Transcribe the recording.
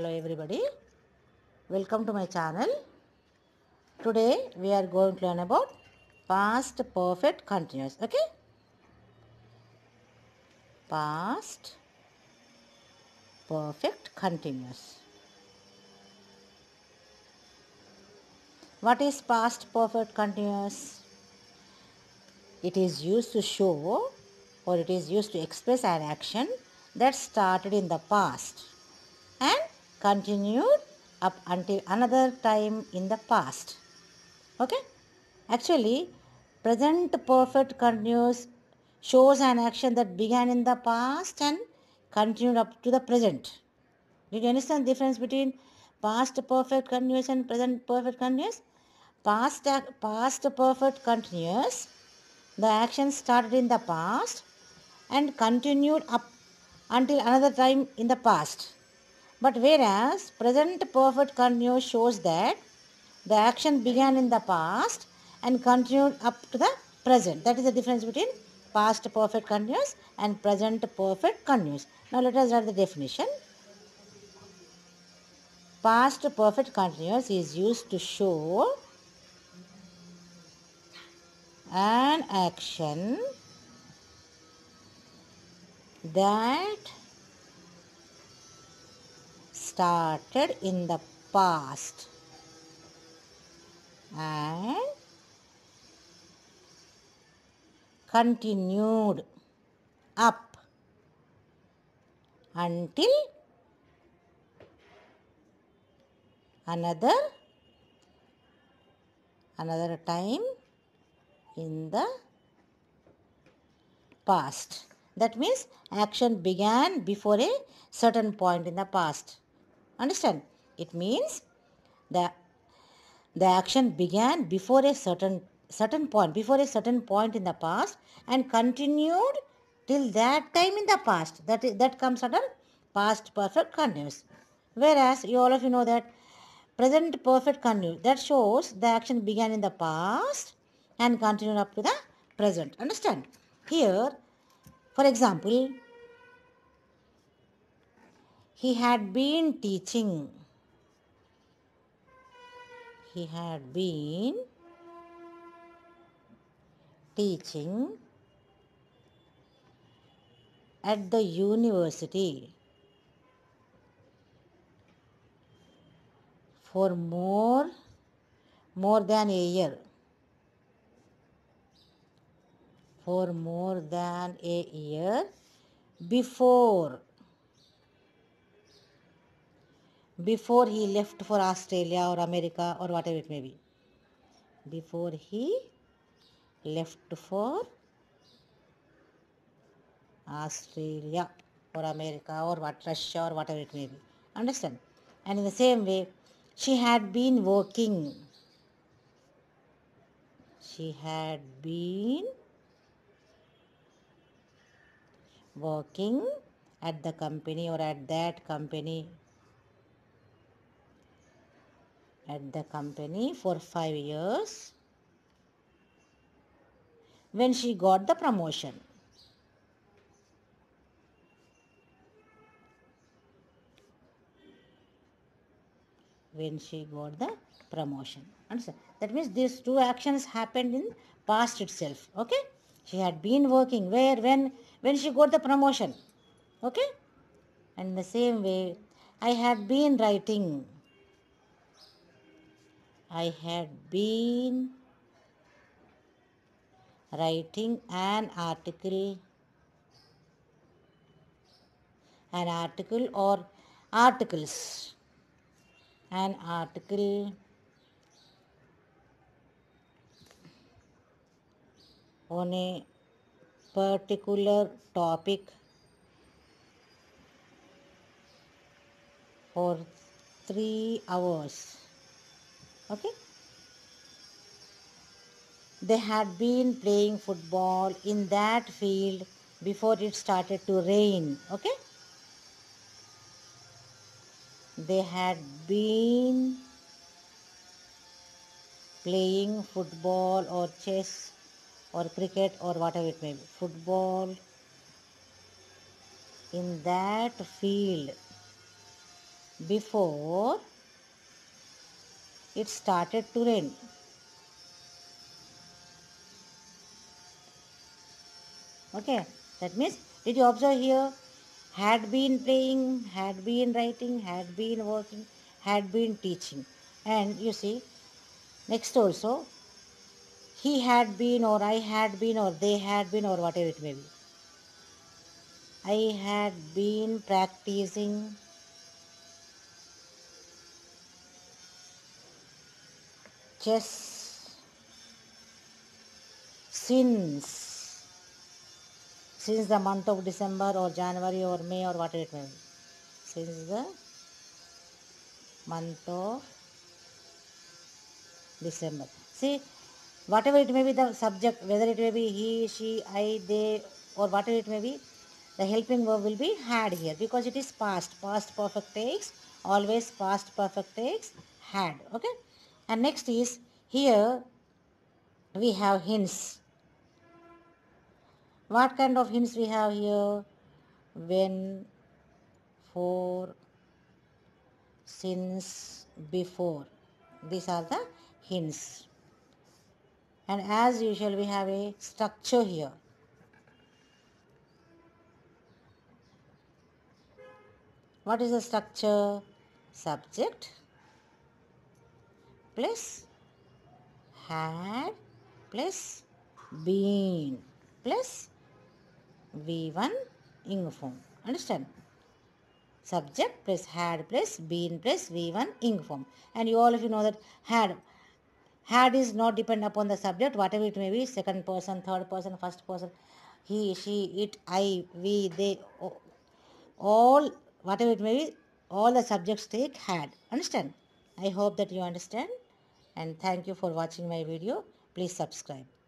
Hello everybody. Welcome to my channel. Today we are going to learn about past perfect continuous. Okay? Past perfect continuous. What is past perfect continuous? It is used to show or it is used to express an action that started in the past and continued up until another time in the past. Okay? Actually, present perfect continuous shows an action that began in the past and continued up to the present. Did you understand the difference between past perfect continuous and present perfect continuous? Past, past perfect continuous, the action started in the past and continued up until another time in the past. But whereas present perfect continuous shows that the action began in the past and continued up to the present. That is the difference between past perfect continuous and present perfect continuous. Now let us write the definition. Past perfect continuous is used to show an action that started in the past and continued up until another another time in the past. That means action began before a certain point in the past. Understand? It means the the action began before a certain certain point, before a certain point in the past, and continued till that time in the past. That that comes under past perfect continuous. Whereas you all of you know that present perfect continuous that shows the action began in the past and continued up to the present. Understand? Here, for example, he had been teaching. He had been teaching at the university for more more than a year for more than a year before before he left for Australia or America or whatever it may be. Before he left for Australia or America or what Russia or whatever it may be. Understand? And in the same way, she had been working. She had been working at the company or at that company at the company for five years when she got the promotion. When she got the promotion. Understand? That means these two actions happened in past itself. Okay? She had been working where when when she got the promotion. Okay? And the same way, I had been writing I had been writing an article, an article or articles, an article on a particular topic for three hours. Okay? They had been playing football in that field before it started to rain. Okay? They had been playing football or chess or cricket or whatever it may be. Football in that field before it started to rain. Okay, that means, did you observe here? Had been playing, had been writing, had been working, had been teaching. And you see, next also, he had been, or I had been, or they had been, or whatever it may be. I had been practicing chess since since the month of December or January or May or whatever it may be. Since the month of December. See, whatever it may be the subject, whether it may be he, she, I, they, or whatever it may be, the helping verb will be had here because it is past. Past perfect takes, always past perfect takes, had. Okay. And next is here we have hints. What kind of hints we have here? When, for, since, before. These are the hints. And as usual, we have a structure here. What is the structure? Subject plus had plus been plus V1 ing form. Understand? Subject plus had plus been plus V1 ing form. And you all of you know that had had is not depend upon the subject, whatever it may be, second person, third person, first person, he, she, it, I, we, they, all, whatever it may be, all the subjects take had. Understand? I hope that you understand and thank you for watching my video. Please subscribe.